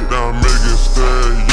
take down Megan stay.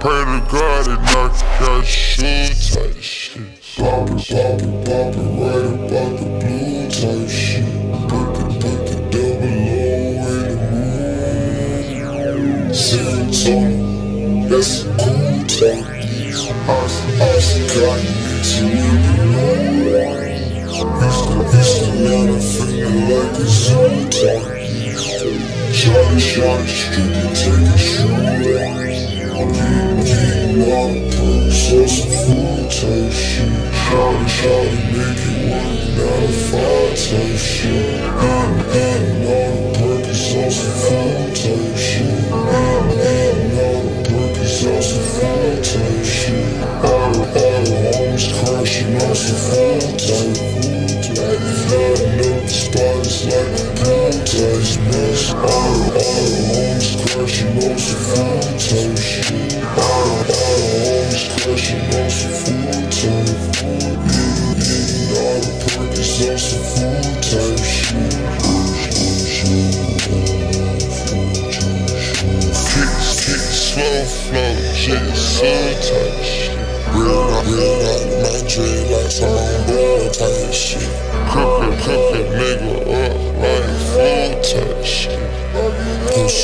pray to God and knock out shit type shit. Poppin', poppin', poppin' right about the blue type shit. Put the, put the double O in the moon. Serotonin, that's a cool type. Oxycontin mixin' with you moon. Used to, used to let her finger like a zoo type. Shawty, shawty, strictly taking Shawty, shawty, make it work, not a five type shit. Eating, eating all the perks on some food type shit. Eating, eating all the perks on some food type shit. The homies crashing on some food perks on some food type shit. Kicks, kicks, slow my dreadlocks, on shit. Cook it, cook it, nigga up like full shit. Up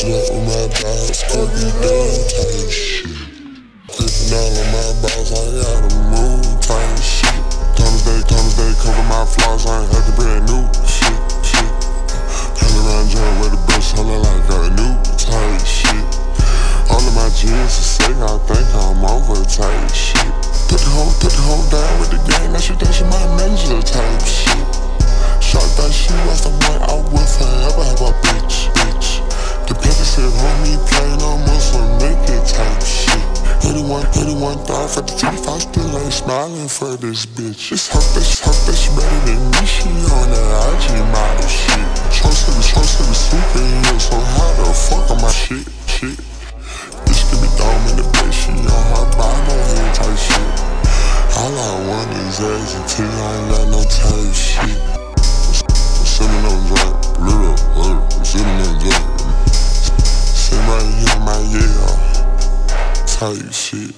with my balls, cook it down type shit. Gripping all of my balls, I gotta move Are sick, I think I'm over type shit. Put the whole, put the whole down with the gang, that shit, that shit my manager type shit. Shot that she was the one I will forever have a bitch, bitch. The paper said, homie, plain on Muslim, make it type shit. Anyone, anyone thought for the teeth, I still ain't smiling for this bitch. It's her bitch, her bitch better than me, she on that IG model shit. Choice of choice of superhero, so how the type shit.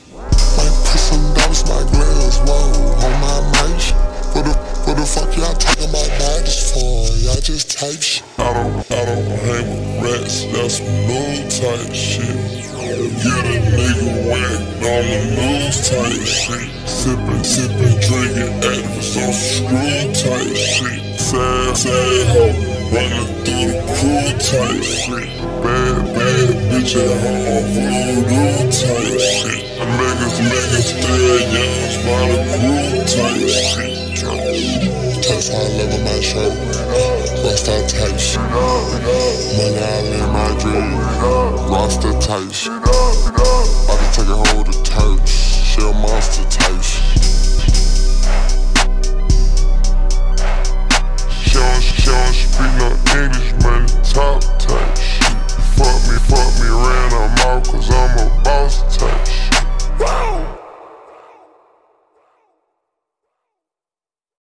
Might put some dollars my glass, whoa, on my mic. What the, what the fuck y'all talking about bodies for? Y'all just type shit. I don't, I don't hang with rats, that's no type shit. Get a nigga wet on the news type shit. Sippin', sippin', drinkin', Actavis on screw type shit. Sad, sad hoe, running through the crew type shit. Bad, bad bitch at home, voodoo type shit. Niggas, niggas still young, by the crew type shit. Touch my love in my shirt, out type shit. Money all in my dream, roster type shit. About to take a hold of turf, shell monster type shit.